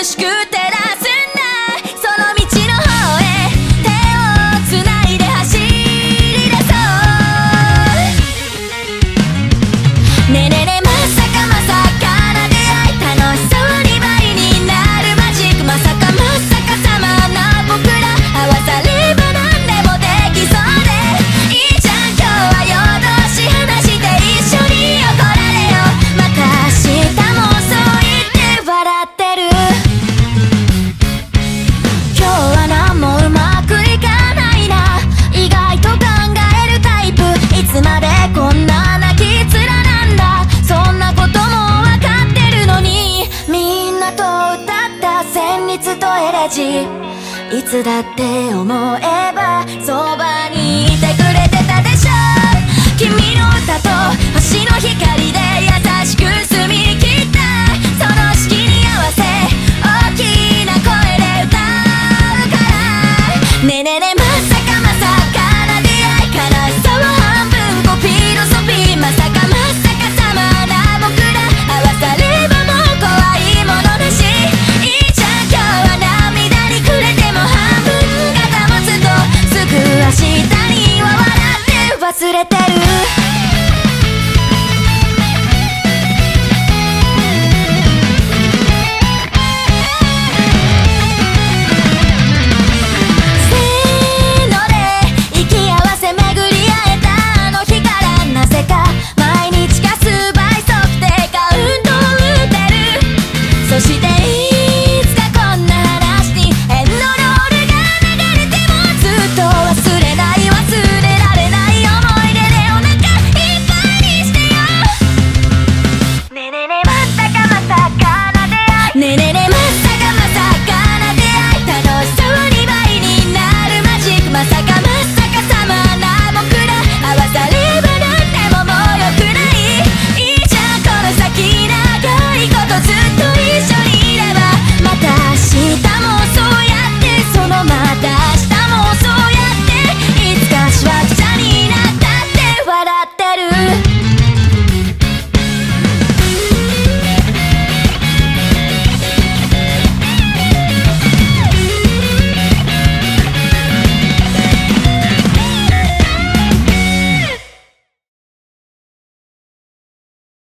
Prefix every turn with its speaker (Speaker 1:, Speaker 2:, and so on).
Speaker 1: aşkı こんな泣き面なんだ。そんなことも分かってるのに。みんなと歌った旋律とエレジいつだって思えばそばに忘れてる